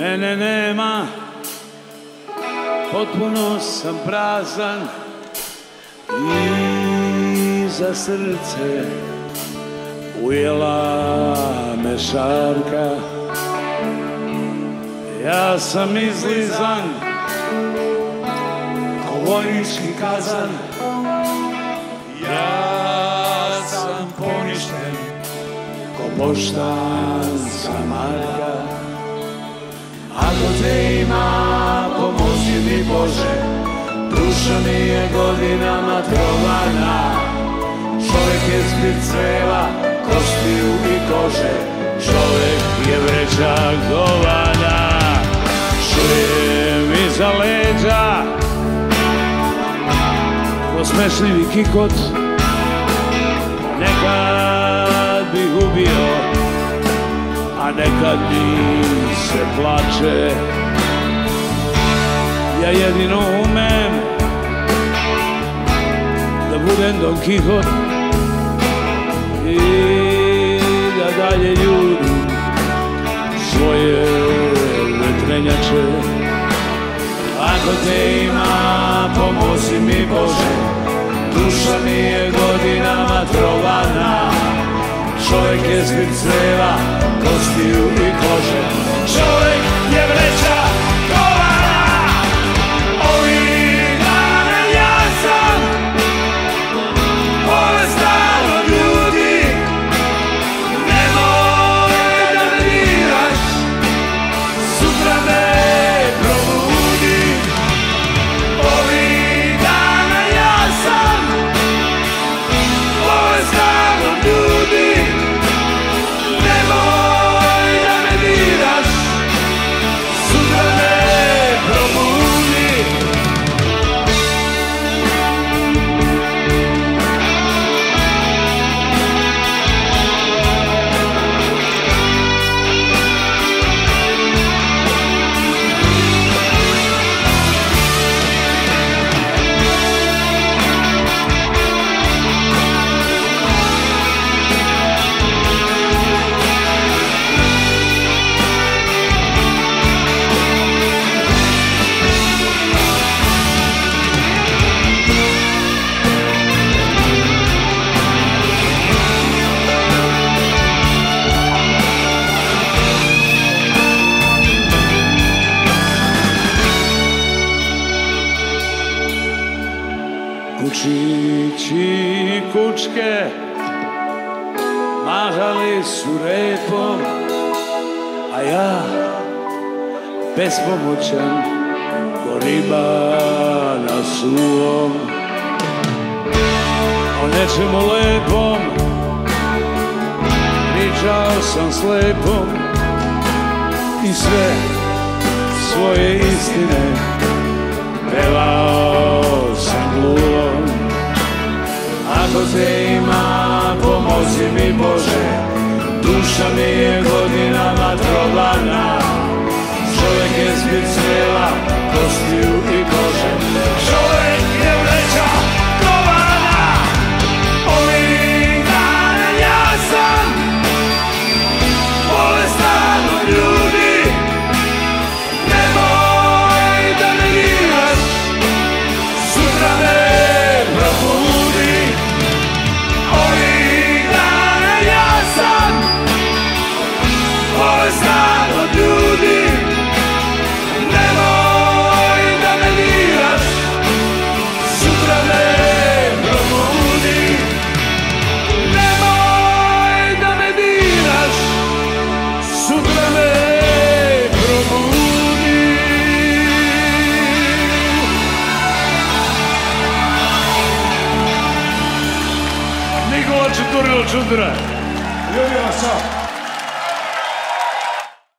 Mene nema, potpuno sam prazan i za srce ujela me šarka. Ja sam izlizan ko vojnički kazan. Ja sam poništen ko poštanska marka. Ako te ima, pomozi mi Bože, duša mi je godinama trovana. Čovjek je zbir creva, kostiju i kože, čovjek je vreća govana. Čujem iza leđa, osmešljivi kikot, nekad bih ubio, a nekad mi se plače. Ja jedino umem da budem Don Kihot i da dalje ljudim svoje vetrenjače. Ako te ima, pomozi mi Bože, duša mi je godinama trovana. Čovjek je zbir creva, kostiju i kože. Čovjek je vreća Kučići i kučke mahali su repom, a ja bespomoćan ko riba na suvom. O nečemu lepom pričao sam s lepom i sve svoje istine pevao Ako te ima, pomozi mi Bože. Duša mi je godinama trovana Čovjek je zbir kostiju i doğru yolculuğa. Yürü yavaş